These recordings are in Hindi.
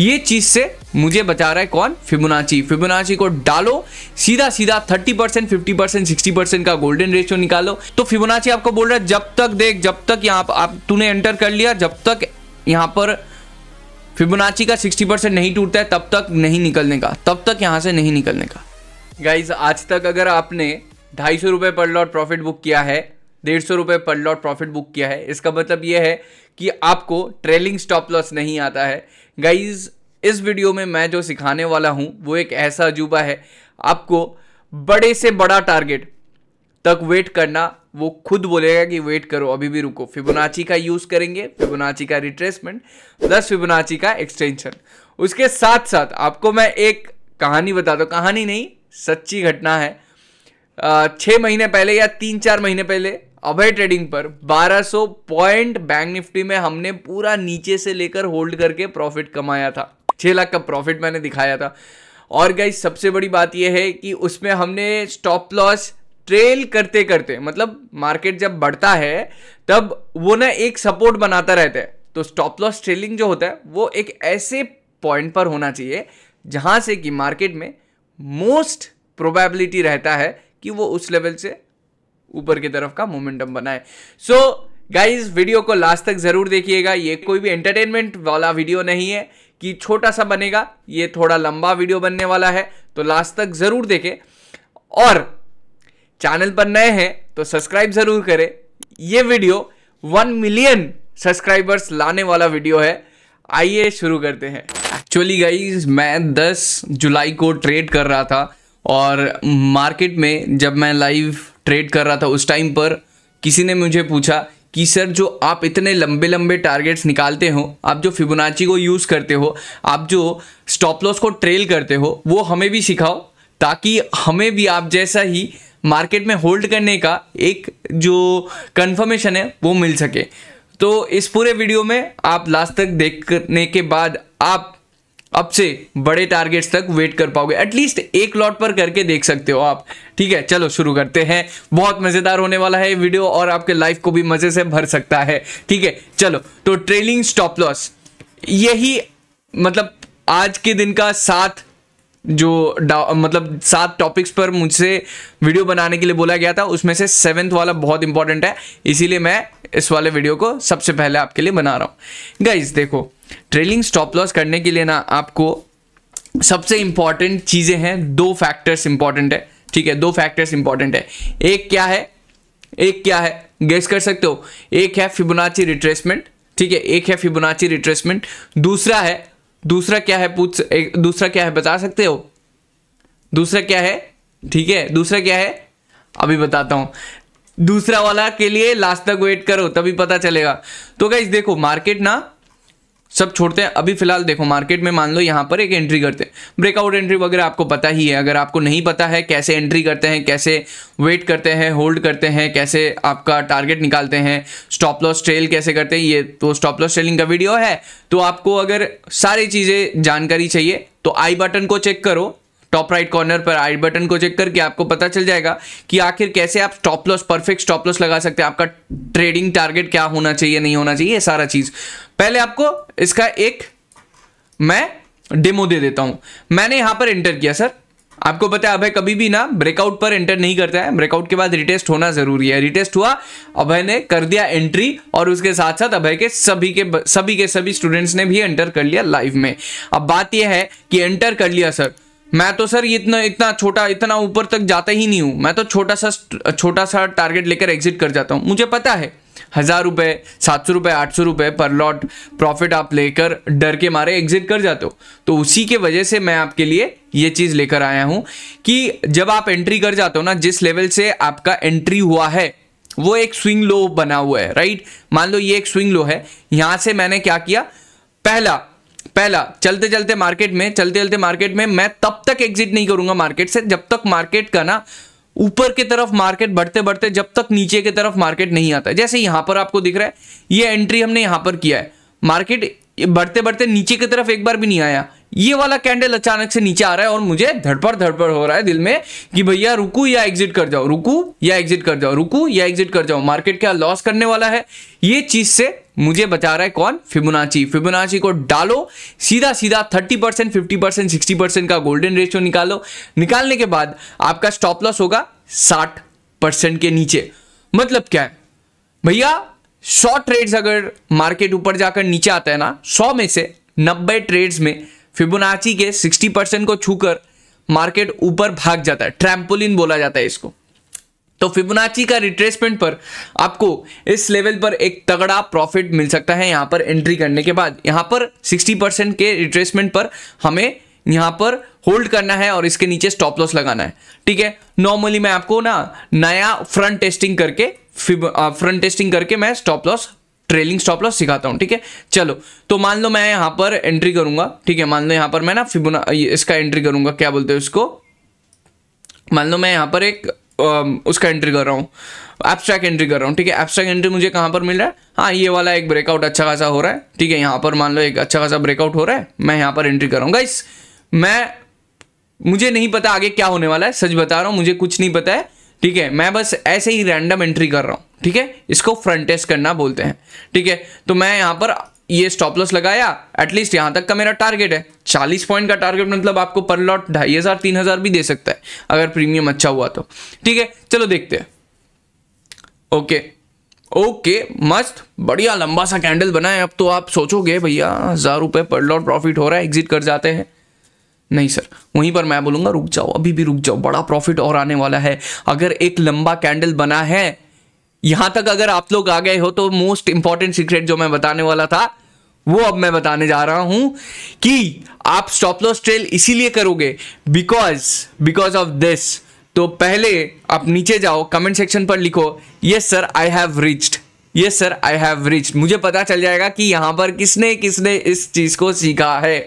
ये चीज़ से मुझे बता रहा है कौन? फिबोनाची। फिबोनाची को डालो सीधा सीधा 30 percent, fifty percent, sixty percent का गोल्डन रेशियो निकालो। तो फिबोनाची आपको बोल रहा है, जब तक देख, जब तक यहाँ आप, तूने एंटर कर लिया, जब तक यहाँ पर फिबोनाची का 60 परसेंट नहीं टूटता है, तब तक नहीं निकलने का। तब तक यहाँ से नहीं निकलने का। गाइज़ आज तक अगर आपने ढाई सौ रुपये पर लॉट प्रॉफिट बुक किया है, डेढ़ सौ रुपये पर लॉट प्रॉफिट बुक किया है, इसका मतलब ये है कि आपको ट्रेलिंग स्टॉप लॉस नहीं आता है। गाइज़ इस वीडियो में मैं जो सिखाने वाला हूँ, वो एक ऐसा अजूबा है। आपको बड़े से बड़ा टारगेट तक वेट करना, वो खुद बोलेगा कि वेट करो, अभी भी रुको। फिबोनाची का यूज़ करेंगे फिबोनाची का रिट्रेसमेंट प्लस फिबोनाची का एक्सटेंशन उसके साथ साथ आपको मैं एक कहानी बता दो कहानी नहीं, सच्ची घटना है। छः महीने पहले या तीन चार महीने पहले अभय ट्रेडिंग पर 1200 पॉइंट बैंक निफ्टी में हमने पूरा नीचे से लेकर होल्ड करके प्रॉफिट कमाया था। छः लाख का प्रॉफिट मैंने दिखाया था। और गई सबसे बड़ी बात यह है कि उसमें हमने स्टॉप लॉस ट्रेल करते करते मतलब मार्केट जब बढ़ता है, तब वो ना एक सपोर्ट बनाता रहता है। तो स्टॉप लॉस ट्रेलिंग जो होता है, वो एक ऐसे पॉइंट पर होना चाहिए, जहाँ से कि मार्केट में मोस्ट प्रोबेबिलिटी रहता है कि वो उस लेवल से ऊपर की तरफ़ का मोमेंटम बनाए। सो गाइज़ वीडियो को लास्ट तक ज़रूर देखिएगा। ये कोई भी एंटरटेनमेंट वाला वीडियो नहीं है कि छोटा सा बनेगा, ये थोड़ा लंबा वीडियो बनने वाला है तो लास्ट तक ज़रूर देखें। और चैनल पर नए हैं तो सब्सक्राइब ज़रूर करें। ये वीडियो वन मिलियन सब्सक्राइबर्स लाने वाला वीडियो है। आइए शुरू करते हैं। एक्चुअली गाइज़ मैं 10 जुलाई को ट्रेड कर रहा था और मार्केट में जब मैं लाइव ट्रेड कर रहा था उस टाइम पर, किसी ने मुझे पूछा कि सर जो आप इतने लंबे लंबे टारगेट्स निकालते हो, आप जो फिबोनाची को यूज़ करते हो, आप जो स्टॉप लॉस को ट्रेल करते हो, वो हमें भी सिखाओ, ताकि हमें भी आप जैसा ही मार्केट में होल्ड करने का एक जो कंफर्मेशन है, वो मिल सके। तो इस पूरे वीडियो में आप लास्ट तक देखने के बाद आप अब से बड़े टारगेट्स तक वेट कर पाओगे। एटलीस्ट एक लॉट पर करके देख सकते हो आप। ठीक है, चलो शुरू करते हैं। बहुत मज़ेदार होने वाला है वीडियो और आपके लाइफ को भी मज़े से भर सकता है। ठीक है, चलो तो ट्रेलिंग स्टॉप लॉस यही मतलब आज के दिन का सात जो मतलब सात टॉपिक्स पर मुझसे वीडियो बनाने के लिए बोला गया था, उसमें से सेवेंथ वाला बहुत इंपॉर्टेंट है। इसीलिए मैं इस वाले वीडियो को सबसे पहले आपके लिए बना रहा हूँ। गाइज़ देखो ट्रेलिंग स्टॉप लॉस करने के लिए ना आपको सबसे इंपॉर्टेंट चीज़ें हैं, दो फैक्टर्स इंपॉर्टेंट है, ठीक है? दो फैक्टर्स इंपॉर्टेंट है। एक क्या है? एक क्या है? गेस कर सकते हो? एक है फिबोनाची रिट्रेसमेंट ठीक है? एक है फिबोनाची रिट्रेसमेंट दूसरा है, दूसरा क्या है पूछ, एक, दूसरा क्या है बता सकते हो? दूसरा क्या है? ठीक है? दूसरा क्या है? अभी बताता हूँ। दूसरा वाला के लिए लास्ट तक वेट करो, तभी पता चलेगा। तो गाइज़ देखो मार्केट ना, सब छोड़ते हैं। अभी फ़िलहाल देखो मार्केट में मान लो यहाँ पर एक एंट्री करते हैं। ब्रेकआउट एंट्री वगैरह आपको पता ही है। अगर आपको नहीं पता है कैसे एंट्री करते हैं, कैसे वेट करते हैं होल्ड करते हैं, कैसे आपका टारगेट निकालते हैं स्टॉप लॉस ट्रेल कैसे करते हैं, ये तो स्टॉप लॉस ट्रेलिंग का वीडियो है। तो आपको अगर सारी चीज़ें जानकारी चाहिए तो आई बटन को चेक करो। टॉप राइट कॉर्नर पर आई बटन को चेक करके आपको पता चल जाएगा कि आखिर कैसे आप stop loss perfect stop loss लगा सकते हैं। आपका ट्रेडिंग टारगेट क्या होना चाहिए, नहीं होना चाहिए सारा चीज़। पहले आपको इसका एक मैं डेमो दे देता हूँ। मैंने यहाँ पर एंटर किया सर आपको पता है, अभय कभी भी ना ब्रेकआउट पर एंटर नहीं करता है। ब्रेकआउट के बाद रिटेस्ट होना ज़रूरी है। रिटेस्ट हुआ, अभय ने कर दिया एंट्री और उसके साथ साथ अभय के सभी के सभी के सभी स्टूडेंट्स ने भी एंटर कर लिया लाइव में। अब बात यह है कि एंटर कर लिया सर मैं तो सर इतना इतना छोटा, इतना ऊपर तक जाता ही नहीं हूँ। मैं तो छोटा सा छोटा सा टारगेट लेकर एग्जिट कर जाता हूँ। मुझे पता है, हज़ार रुपये सात सौ रुपये आठ सौ रुपये पर लॉट प्रॉफिट आप लेकर डर के मारे एग्जिट कर जाते हो। तो उसी के वजह से मैं आपके लिए ये चीज़ लेकर आया हूँ कि जब आप एंट्री कर जाते हो ना, जिस लेवल से आपका एंट्री हुआ है, वो एक स्विंग लो बना हुआ है राइट मान लो ये एक स्विंग लो है। यहाँ से मैंने क्या किया? पहला पहला, चलते चलते मार्केट में, चलते चलते मार्केट में मैं तब तक एग्जिट नहीं करूँगा मार्केट से, जब तक मार्केट का ना ऊपर की तरफ़ मार्केट बढ़ते बढ़ते जब तक नीचे की तरफ़ मार्केट नहीं आता। जैसे यहाँ पर आपको दिख रहा है, ये एंट्री हमने यहाँ पर किया है। मार्केट ये बढ़ते बढ़ते नीचे की तरफ़ एक बार भी नहीं आया। ये वाला कैंडल अचानक से नीचे आ रहा है और मुझे धड़पड़ धड़पड़ हो रहा है दिल में कि भैया रुकू या एग्जिट कर जाओ, रुकू या एग्जिट कर जाओ, रुकू या एग्जिट कर जाओ। मार्केट क्या लॉस करने वाला है? ये चीज़ से मुझे बचा रहा है कौन? फिबोनाची फिबोनाची को डालो सीधा सीधा thirty percent fifty percent sixty percent का गोल्डन रेशियो निकालो। निकालने के बाद आपका स्टॉप लॉस होगा साठ परसेंट के नीचे। मतलब क्या है? भैया सौ ट्रेड्स अगर मार्केट ऊपर जाकर नीचे आता है ना, सौ में से नब्बे ट्रेड्स में फिबोनाची के सिक्सटी परसेंट को छूकर मार्केट ऊपर भाग जाता है, ट्रैम्पोलिन बोला जाता है इसको। तो फिबोनाची का रिट्रेसमेंट पर आपको इस लेवल पर एक तगड़ा प्रॉफिट मिल सकता है, यहाँ पर एंट्री करने के बाद। यहाँ पर 60 परसेंट के रिट्रेसमेंट पर हमें यहाँ पर होल्ड करना है और इसके नीचे स्टॉप लॉस लगाना है। ठीक है, नॉर्मली मैं आपको ना नया फ्रंट टेस्टिंग करके फ्रंट टेस्टिंग करके मैं stop loss trailing stop loss सिखाता हूँ, ठीक है? चलो तो मान लो मैं यहाँ पर एंट्री करूँगा, ठीक है? मान लो यहाँ पर मैं ना फिबोना इसका एंट्री करूँगा, क्या बोलते हैं उसको? मान लो मैं यहाँ पर एक उसका एंट्री कर रहा हूँ एब्स्ट्रैक्ट एंट्री कर रहा हूँ, ठीक है? एब्स्ट्रैक्ट एंट्री मुझे कहाँ पर मिल रहा है? हाँ ये वाला एक ब्रेकआउट अच्छा खासा हो रहा है, ठीक है? यहाँ पर मान लो एक अच्छा खासा ब्रेकआउट हो रहा है, मैं यहाँ पर एंट्री कर रहा हूँ। गाइस मैं, मुझे नहीं पता आगे क्या होने वाला है, सच बता रहा हूँ, मुझे कुछ नहीं पता है। ठीक है, मैं बस ऐसे ही रैंडम एंट्री कर रहा हूँ, ठीक है? इसको फ्रंट टेस्ट करना बोलते हैं, ठीक है? तो मैं यहाँ पर ये स्टॉप लॉस लगाया एटलीस्ट यहाँ तक का मेरा टारगेट है। चालीस पॉइंट का टारगेट मतलब आपको पर लॉट ढाई हज़ार, तीन हज़ार भी दे सकता है, अगर प्रीमियम अच्छा हुआ तो ठीक है? चलो देखते हैं। ओके ओके, मस्त, बढ़िया, लंबा सा कैंडल बना है अब तो आप सोचोगे, भैया, हज़ार रुपए पर लॉट प्रॉफिट हो रहा है एग्जिट कर जाते हैं। नहीं सर वहीं पर मैं बोलूँगा, रुक जाओ, अभी भी रुक जाओ। बड़ा प्रॉफिट और आने वाला है। अगर एक लंबा कैंडल बना है, यहाँ तक अगर आप लोग आ गए हो तो मोस्ट इंपॉर्टेंट सीक्रेट जो मैं बताने वाला था, वो अब मैं बताने जा रहा हूँ कि आप स्टॉप लॉस ट्रेल इसीलिए करोगे बिकॉज़ बिकॉज़ ऑफ़ दिस तो पहले आप नीचे जाओ कमेंट सेक्शन पर लिखो yes sir I have reached yes sir I have reached मुझे पता चल जाएगा कि यहाँ पर किसने किसने इस चीज़ को सीखा है।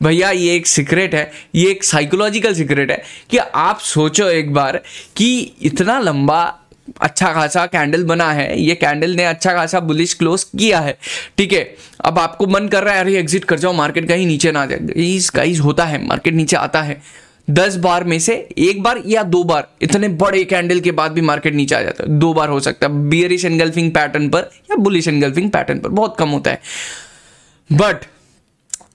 भैया, ये एक सीक्रेट है, ये एक साइकोलॉजिकल सीक्रेट है कि आप सोचो एक बार कि इतना लंबा अच्छा खासा कैंडल बना है, ये कैंडल ने अच्छा खासा बुलिश क्लोज किया है, ठीक है? अब आपको मन कर रहा है, अरे एग्जिट कर जाओ मार्केट कहीं नीचे ना जाए। गाइस होता है मार्केट नीचे आता है। दस बार में से एक बार या दो बार, इतने बड़े कैंडल के बाद भी मार्केट नीचे आ जाता है। दो बार हो सकता है बियरिश एनगल्फिंग पैटर्न पर या बुलिश एनगल्फिंग पैटर्न पर, बहुत कम होता है। बट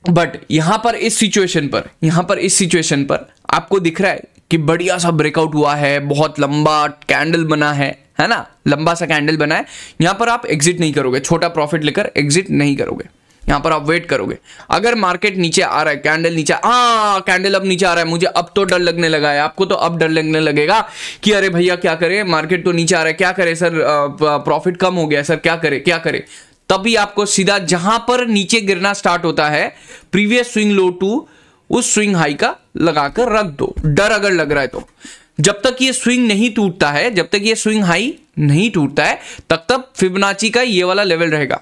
बट यहाँ पर इस सिचुएशन पर, यहाँ पर इस सिचुएशन पर आपको दिख रहा है कि बढ़िया सा ब्रेकआउट हुआ है, बहुत लंबा कैंडल बना है है ना? लंबा सा कैंडल बना है। यहाँ पर आप एग्जिट नहीं करोगे, छोटा प्रॉफिट लेकर एग्जिट नहीं करोगे। यहाँ पर आप वेट करोगे। अगर मार्केट नीचे आ रहा है कैंडल नीचे आ कैंडल अब नीचे आ रहा है, मुझे अब तो डर लगने लगा है। आपको तो अब डर लगने लगेगा कि अरे भैया क्या करे? मार्केट तो नीचे आ रहा है, क्या करे? सर प्रॉफिट कम हो गया सर क्या करे? क्या करे? तभी आपको सीधा जहाँ पर नीचे गिरना स्टार्ट होता है, प्रीवियस स्विंग लो टू, उस स्विंग हाई का लगाकर रख दो। डर अगर लग रहा है तो। जब तक ये स्विंग नहीं टूटता है, जब तक ये स्विंग हाई नहीं टूटता है, तब तक फिबनाची का ये वाला लेवल रहेगा।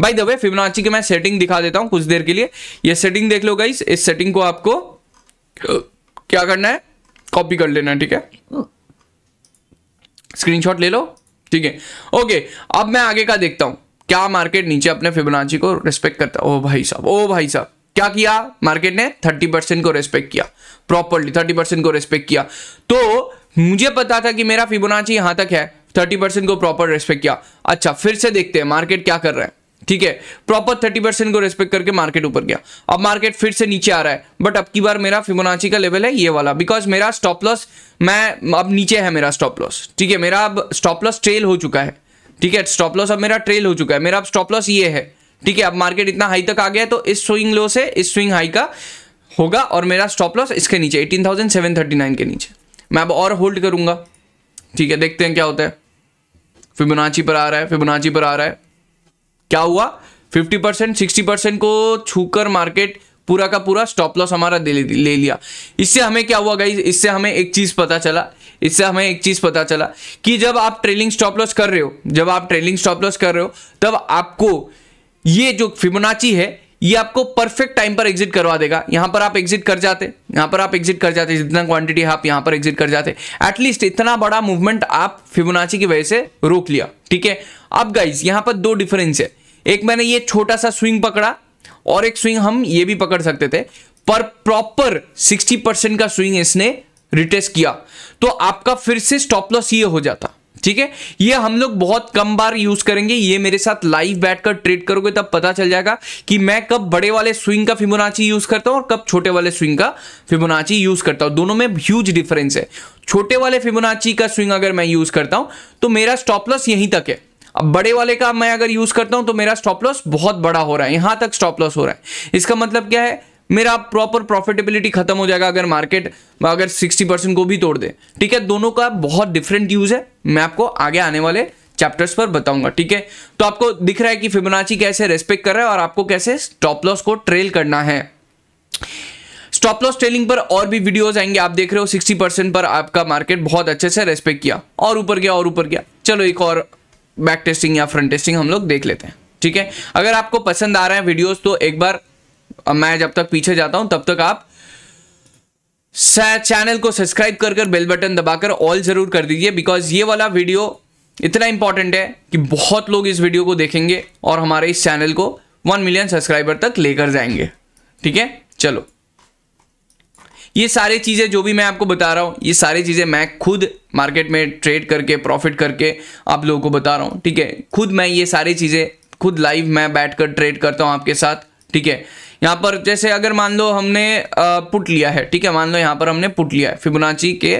बाय द वे फिबनाची की मैं सेटिंग दिखा देता हूँ कुछ देर के लिए। ये सेटिंग देख लो गाइस इस सेटिंग को आपको क्या करना है? कॉपी कर लेना, ठीक है? स्क्रीनशॉट ले लो, ठीक है? ओके अब मैं आगे का देखता हूँ। क्या मार्केट नीचे अपने फिबनाची को रिस्पेक्ट करता ओ भाई साहब, ओ भाई साहब, क्या किया? मार्केट ने थर्टी परसेंट को रेस्पेक्ट किया प्रॉपरली थर्टी परसेंट को रेस्पेक्ट किया। तो मुझे पता था कि मेरा फिबोनाची यहाँ तक है थर्टी परसेंट को प्रॉपर रेस्पेक्ट किया। अच्छा फिर से देखते हैं मार्केट क्या कर रहा है। ठीक है प्रॉपर थर्टी परसेंट को रेस्पेक्ट करके मार्केट ऊपर गया। अब मार्केट फिर से नीचे आ रहा है बट अब की बार मेरा फिबोनाची का लेवल है ये वाला बिकॉज़ मेरा स्टॉप लॉस मैं, अब नीचे है मेरा स्टॉप लॉस ठीक है, मेरा अब स्टॉप लॉस ट्रेल हो चुका है। ठीक है स्टॉप लॉस अब मेरा ट्रेल हो चुका है। मेरा अब स्टॉप लॉस ये है। ठीक है अब मार्केट इतना हाई तक आ गया तो इस स्विंग लो से इस स्विंग हाई का होगा और मेरा स्टॉप लॉस इसके नीचे 18,739 के नीचे। मैं अब और होल्ड करूँगा। ठीक है देखते हैं क्या होता है। फिबोनाची पर आ रहा है फिबोनाची पर आ रहा है। क्या हुआ? 50 परसेंट सिक्सटी परसेंट को छूकर मार्केट पूरा का पूरा स्टॉप लॉस हमारा ले, लिया। इससे हमें क्या हुआ गई इससे हमें एक चीज़ पता चला। इससे हमें एक चीज़ पता चला कि जब आप ट्रेलिंग स्टॉप लॉस कर रहे हो, जब आप ट्रेलिंग स्टॉप लॉस कर रहे हो, तब आपको ये जो फिबोनाची है, ये आपको परफेक्ट टाइम पर एग्जिट करवा देगा। यहाँ पर आप एग्जिट कर जाते, यहाँ पर आप एग्जिट कर जाते, जितना क्वांटिटी है आप यहाँ पर एग्जिट कर जाते एटलीस्ट इतना बड़ा मूवमेंट आप फिबोनाची की वजह से रोक लिया, ठीक है? अब गाइज़ यहाँ पर दो डिफरेंस है। एक मैंने ये छोटा सा स्विंग पकड़ा और एक स्विंग हम ये भी पकड़ सकते थे। पर प्रॉपर 60 परसेंट का स्विंग इसने रिटेस्ट किया तो आपका फिर से स्टॉप लॉस ये हो जाता। ठीक है? ये हम लोग बहुत कम बार यूज़ करेंगे। ये मेरे साथ लाइव बैठकर ट्रेड करोगे, तब पता चल जाएगा कि मैं कब बड़े वाले स्विंग का फिबोनाची यूज़ करता हूँ और कब छोटे वाले स्विंग का फिबोनाची यूज़ करता हूँ। दोनों में ह्यूज डिफरेंस है। छोटे वाले फिबोनाची का स्विंग अगर मैं यूज़ करता हूँ तो मेरा स्टॉप लॉस यहीं तक है। अब बड़े वाले का मैं अगर यूज़ करता हूँ तो मेरा स्टॉप लॉस बहुत बड़ा हो रहा है। यहाँ तक स्टॉप लॉस हो रहा है। इसका मतलब क्या है? मेरा प्रॉपर प्रॉफिटेबिलिटी खत्म हो जाएगा अगर मार्केट अगर 60 परसेंट को भी तोड़ दे। ठीक है? दोनों का बहुत डिफरेंट यूज़ है। मैं आपको आगे आने वाले चैप्टर्स पर बताऊँगा। ठीक है? तो आपको दिख रहा है कि फिबोनाची कैसे रेस्पेक्ट कर रहा है और आपको कैसे स्टॉप लॉस को ट्रेल करना है। स्टॉप लॉस ट्रेलिंग पर और भी वीडियोस आएँगे। आप देख रहे हो 60 परसेंट पर आपका मार्केट बहुत अच्छे से रेस्पेक्ट किया। और ऊपर गया, और ऊपर गया। चलो एक और बैक टेस्टिंग या फ्रंट टेस्टिंग हम लोग देख लेते हैं। ठीक है? अगर आपको पसंद आ रहा है वीडियोस तो एक बार मैं जब तक पीछे जाता हूँ, तब तक आप चैनल को सब्सक्राइब कर कर बेल बटन दबाकर ऑल ज़रूर कर दीजिए बिकॉज़ ये वाला वीडियो इतना इंपॉर्टेंट है कि बहुत लोग इस वीडियो को देखेंगे और हमारे इस चैनल को वन मिलियन सब्सक्राइबर तक लेकर जाएँगे। ठीक है? चलो। ये सारी चीज़ें जो भी मैं आपको बता रहा हूँ, ये सारी चीज़ें मैं खुद मार्केट में ट्रेड करके प्रॉफिट करके आप लोगों को बता रहा हूँ। ठीक है? खुद मैं ये सारी चीज़ें, खुद लाइव मैं बैठकर ट्रेड करता हूँ आपके साथ। ठीक है? यहाँ पर जैसे अगर मान लो हमने पुट लिया है, ठीक है? मान लो यहाँ पर हमने पुट लिया है, फिबोनाची के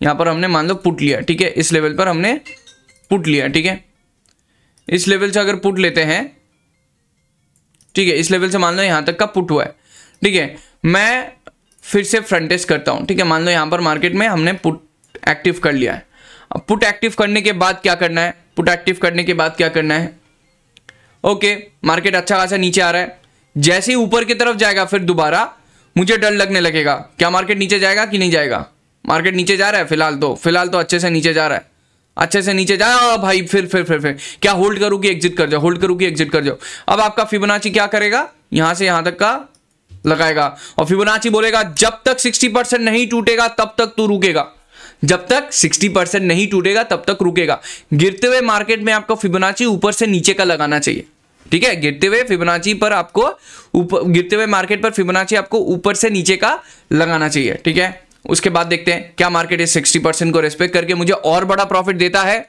यहाँ पर हमने मान लो पुट लिया ठीक है? इस लेवल पर हमने पुट लिया ठीक है? इस लेवल से अगर पुट लेते हैं, ठीक है? इस लेवल से मान लो यहाँ तक का पुट हुआ है, ठीक है? मैं फिर से फ्रंट टेस्ट करता हूँ, ठीक है? मान लो यहाँ पर मार्केट में हमने पुट एक्टिव कर लिया है। अब पुट एक्टिव करने के बाद क्या करना है? पुट एक्टिव करने के बाद क्या करना है? ओके मार्केट अच्छा खासा नीचे आ रहा है। जैसे ही ऊपर की तरफ़ जाएगा, फिर दोबारा मुझे डर लगने लगेगा। क्या मार्केट नीचे जाएगा कि नहीं जाएगा? मार्केट नीचे जा रहा है फ़िलहाल तो। फ़िलहाल तो अच्छे से नीचे जा रहा है। अच्छे से नीचे जाए भाई, फिर फिर फिर फिर। क्या होल्ड करूँ कि एग्जिट कर जाओ? होल्ड करूँ कि एग्जिट कर जाओ? अब आपका फिबोनाची क्या करेगा? यहाँ से यहाँ तक का लगाएगा। और फिबोनाची बोलेगा, जब तक 60 परसेंट नहीं टूटेगा, तब तक तू रुकेगा। जब तक 60 परसेंट नहीं टूटेगा, तब तक रुकेगा। गिरते हुए मार्केट में आपको फिबोनाची ऊपर से नीचे का लगाना चाहिए। ठीक है गिरते हुए फिबोनाची पर आपको ऊपर गिरते हुए मार्केट पर फिबोनाची आपको ऊपर से नीचे का लगाना चाहिए ठीक है? उसके बाद देखते हैं क्या मार्केट इस सिक्सटी परसेंट को रेस्पेक्ट करके मुझे और बड़ा प्रॉफिट देता है।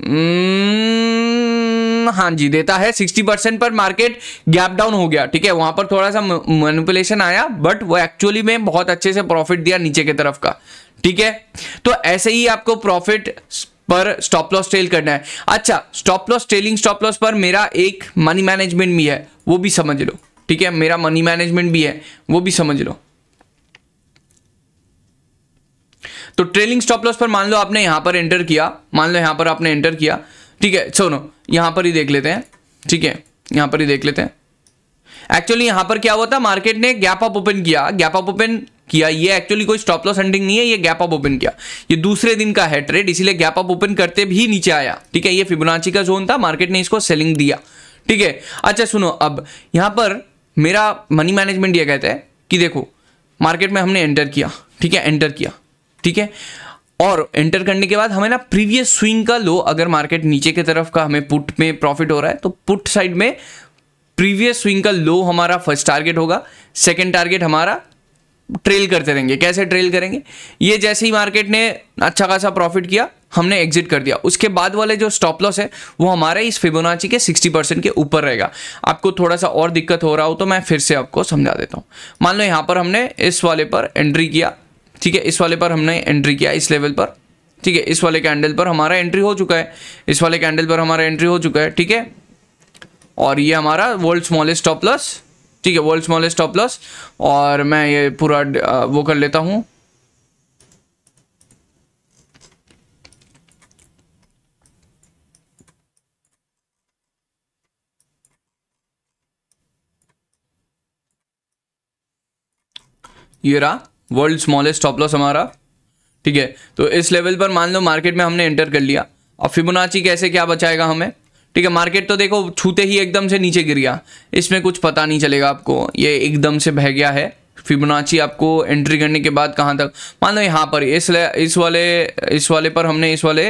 Hmm, हाँ जी देता है। सिक्सटी परसेंट पर मार्केट गैप डाउन हो गया ठीक है? वहाँ पर थोड़ा सा मैनिपुलेशन आया बट वो एक्चुअली में बहुत अच्छे से प्रॉफिट दिया नीचे की तरफ़ का ठीक है? तो ऐसे ही आपको प्रॉफिट पर स्टॉप लॉस ट्रेल करना है। अच्छा stop loss trailing stop loss पर मेरा एक मनी मैनेजमेंट भी है, वो भी समझ लो, ठीक है? मेरा मनी मैनेजमेंट भी है, वो भी समझ लो। तो ट्रेलिंग स्टॉप लॉस पर मान लो आपने यहाँ पर एंटर किया, मान लो यहाँ पर आपने एंटर किया, ठीक है? सुनो, यहाँ पर ही देख लेते हैं, ठीक है? यहाँ पर ही देख लेते हैं। एक्चुअली यहाँ पर क्या हुआ था? मार्केट ने गैप अप ओपन किया। गैप अप ओपन किया ये एक्चुअली कोई स्टॉप लॉस हंडिंग नहीं है, ये गैप अप ओपन किया। ये दूसरे दिन का है ट्रेड इसीलिए गैप अप ओपन करते भी नीचे आया। ठीक है, ये फिबोनाची का जोन था मार्केट ने इसको सेलिंग दिया। ठीक है अच्छा सुनो, अब यहाँ पर मेरा मनी मैनेजमेंट ये कहता है कि देखो मार्केट में हमने एंटर किया। ठीक है एंटर किया। ठीक है, और एंटर करने के बाद हमें ना प्रीवियस स्विंग का लो अगर मार्केट नीचे की तरफ़ का हमें पुट में प्रॉफिट हो रहा है तो पुट साइड में प्रीवियस स्विंग का लो हमारा फ़र्स्ट टारगेट होगा। सेकंड टारगेट हमारा ट्रेल करते रहेंगे। कैसे ट्रेल करेंगे? ये जैसे ही मार्केट ने अच्छा खासा प्रॉफिट किया, हमने एग्जिट कर दिया। उसके बाद वाले जो स्टॉप लॉस है, वो हमारे इस फिबोनाची के 60 परसेंट के ऊपर रहेगा। आपको थोड़ा सा और दिक्कत हो रहा हो तो मैं फिर से आपको समझा देता हूँ। मान लो यहाँ पर हमने इस वाले पर एंट्री किया, ठीक है? इस वाले पर हमने एंट्री किया इस लेवल पर, ठीक है? इस वाले कैंडल पर हमारा एंट्री हो चुका है। इस वाले कैंडल पर हमारा एंट्री हो चुका है, ठीक है? और ये हमारा वर्ल्ड स्मॉलेस्ट स्टॉप लॉस ठीक है वर्ल्ड स्मॉलेस्ट स्टॉप लॉस और मैं ये पूरा वो कर लेता हूँ। ये रहा वर्ल्ड स्मॉलेस्ट स्टॉप लॉस हमारा। ठीक है तो इस लेवल पर मान लो मार्केट में हमने एंटर कर लिया। अब फिबोनाची कैसे, क्या बचाएगा हमें? ठीक है मार्केट तो देखो, छूते ही एकदम से नीचे गिर गया। इसमें कुछ पता नहीं चलेगा आपको। ये एकदम से बह गया है। फिबोनाची आपको एंट्री करने के बाद कहाँ तक? मान लो यहाँ पर, इस इस वाले इस वाले पर हमने, इस वाले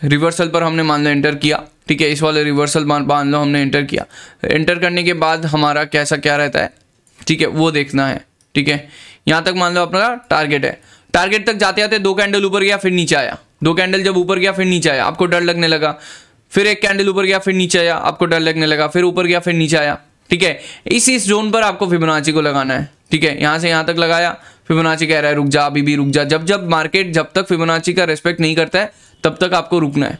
रिवर्सल पर हमने मान लो एंटर किया। ठीक है, इस वाले रिवर्सल मान लो हमने एंटर किया। एंटर करने के बाद हमारा कैसा, क्या रहता है? ठीक है, वो देखना है। ठीक है, यहाँ तक मान लो अपना टारगेट है। टारगेट तक जाते जाते दो कैंडल ऊपर गया, फिर नीचे आया। दो कैंडल जब ऊपर गया, फिर नीचे आया। आपको डर लगने लगा। फिर एक कैंडल ऊपर गया, फिर नीचे आया, आपको डर लगने लगा, फिर ऊपर गया, फिर नीचे आया, ठीक है? इस इस जोन पर आपको फिबोनाची को लगाना है, ठीक है? यहाँ से यहाँ तक लगाया फिबोनाची कह रहा है, रुक जा, अभी भी रुक जा। जब जब मार्केट जब तक फिबोनाची का रेस्पेक्ट नहीं करता है, तब तक आपको रुकना है,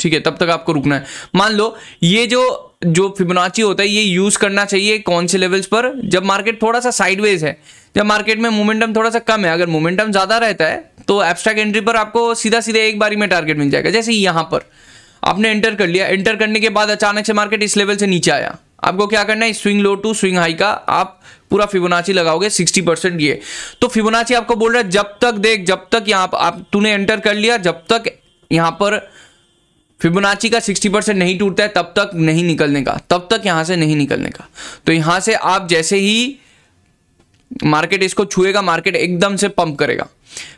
ठीक है? तब तक आपको रुकना है। मान लो, ये जो जो फिबोनाची होता है, ये यूज़ करना चाहिए कौन से लेवल्स पर? जब मार्केट थोड़ा सा साइडवेज है, जब मार्केट में मोमेंटम थोड़ा सा कम है, अगर मोमेंटम ज़्यादा रहता है तो एब्स्ट्रैक्ट एंट्री पर आपको सीधा सीधा एक बारी में टारगेट मिल जाएगा, जैसे यहाँ पर। आपने एंटर कर लिया। एंटर करने के बाद अचानक से मार्केट इस लेवल से नीचे आया। आपको क्या करना है? Swing low to swing high का आप पूरा फिबोनाची लगाओगे 60 परसेंट ये। तो फिबोनाची आपको बोल रहा है, जब तक देख, जब तक यहाँ आप, तूने एंटर कर लिया, जब तक यहाँ पर फिबोनाची का 60 परसेंट नहीं टूटता है, तब तक नहीं निकलने का। तब तक यहाँ से नहीं निकलने का। तो यहाँ से आप जैसे ही मार्केट इसको छुएगा मार्केट एकदम से पंप करेगा।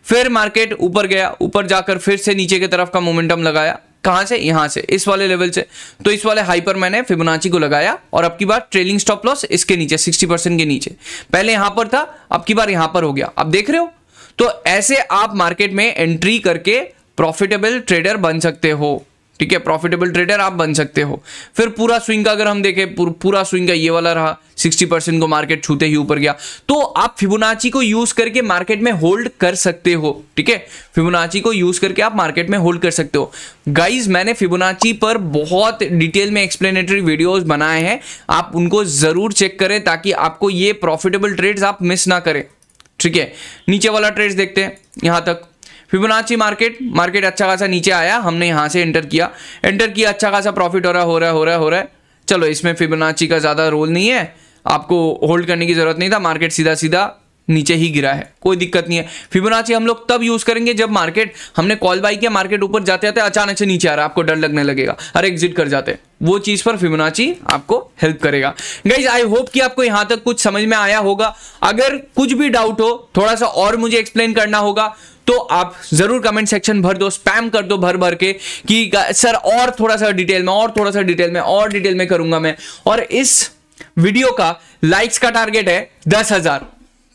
फिर मार्केट ऊपर गया, ऊपर जाकर फिर से नीचे की तरफ़ का मोमेंटम लगाया। कहाँ से? यहाँ से, इस वाले लेवल से। तो इस वाले हाई पर मैंने फिबोनाची को लगाया और अब की बार ट्रेलिंग स्टॉप लॉस इसके नीचे 60 परसेंट के नीचे। पहले यहाँ पर था, अब की बार यहाँ पर हो गया। अब देख रहे हो? तो ऐसे आप मार्केट में एंट्री करके प्रॉफिटेबल ट्रेडर बन सकते हो। ठीक है प्रॉफिटेबल ट्रेडर आप बन सकते हो। फिर पूरा स्विंग का अगर हम देखें पूर, पूरा स्विंग का ये वाला रहा 60 परसेंट को मार्केट छूते ही ऊपर गया। तो आप फिबोनाची को यूज़ करके मार्केट में होल्ड कर सकते हो ठीक है? फिबोनाची को यूज़ करके आप मार्केट में होल्ड कर सकते हो। गाइज़ मैंने फिबोनाची पर बहुत डिटेल में एक्सप्लेनेटरी वीडियोस बनाए हैं। आप उनको ज़रूर चेक करें ताकि आपको ये प्रॉफिटेबल ट्रेड्स आप मिस ना करें। ठीक है? नीचे वाला ट्रेड्स देखते हैं यहाँ तक। फिबोनाची मार्केट मार्केट अच्छा खासा नीचे आया, हमने यहाँ से एंटर किया। एंटर किया अच्छा खासा प्रॉफिट हो रहा, है रहा, हो रहा हो रहा है। चलो, इसमें फिबोनाची का ज़्यादा रोल नहीं है। आपको होल्ड करने की ज़रूरत नहीं था मार्केट सीधा सीधा नीचे ही गिरा है, कोई दिक्कत नहीं है। फिबोनाची हम लोग तब यूज़ करेंगे जब मार्केट हमने कॉल बाई किया मार्केट ऊपर जाते जाते अचानक से नीचे आ रहा है, आपको डर लगने लगेगा, अरे एग्जिट कर जाते वो चीज़ पर फिबोनाची आपको हेल्प करेगा। गाइज़ आई होप कि आपको यहाँ तक कुछ समझ में आया होगा। अगर कुछ भी डाउट हो, थोड़ा सा और मुझे एक्सप्लेन करना होगा तो आप ज़रूर कमेंट सेक्शन भर दो स्पैम कर दो भर भर के, कि सर और थोड़ा सा डिटेल में, और थोड़ा सा डिटेल में, और डिटेल में करूँगा मैं। और इस वीडियो का लाइक्स का टारगेट है दस हज़ार।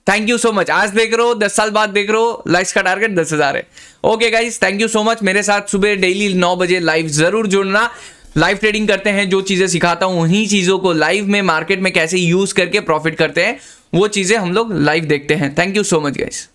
थैंक यू सो मच आज देख रहे हो, दस साल बाद देख रहे हो लाइक्स का टारगेट दस हज़ार है। Okay guys thank you so much मेरे साथ सुबह डेली नौ बजे लाइव ज़रूर जुड़ना। लाइव ट्रेडिंग करते हैं, जो चीज़ें सिखाता हूँ, उन्हीं चीज़ों को लाइव में मार्केट में कैसे यूज़ करके प्रॉफिट करते हैं, वो चीज़ें हम लोग लाइव देखते हैं। Thank you so much guys